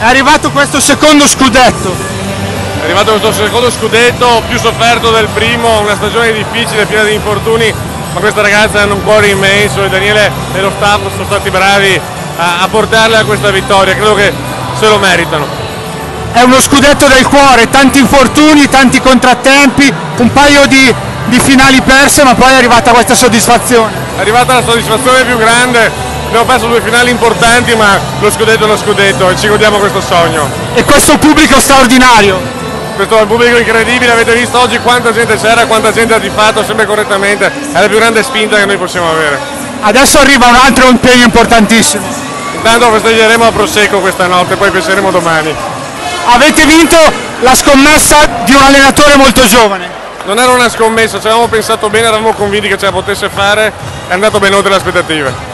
È arrivato questo secondo scudetto. È arrivato questo secondo scudetto, più sofferto del primo, una stagione difficile, piena di infortuni, ma queste ragazze hanno un cuore immenso e Daniele e lo staff sono stati bravi a, a portarle a questa vittoria, credo che se lo meritano. È uno scudetto del cuore, tanti infortuni, tanti contrattempi, un paio di, di finali perse, ma poi è arrivata questa soddisfazione. È arrivata la soddisfazione più grande, abbiamo perso due finali importanti, ma lo scudetto è lo scudetto e ci godiamo questo sogno. E questo pubblico straordinario. Questo è un pubblico incredibile, avete visto oggi quanta gente c'era, quanta gente ha tifato sempre correttamente, è la più grande spinta che noi possiamo avere. Adesso arriva un altro impegno importantissimo. Intanto festeggeremo a Prosecco questa notte, poi penseremo domani. Avete vinto la scommessa di un allenatore molto giovane. Non era una scommessa, ci avevamo pensato bene, eravamo convinti che ce la potesse fare, è andato ben oltre le aspettative.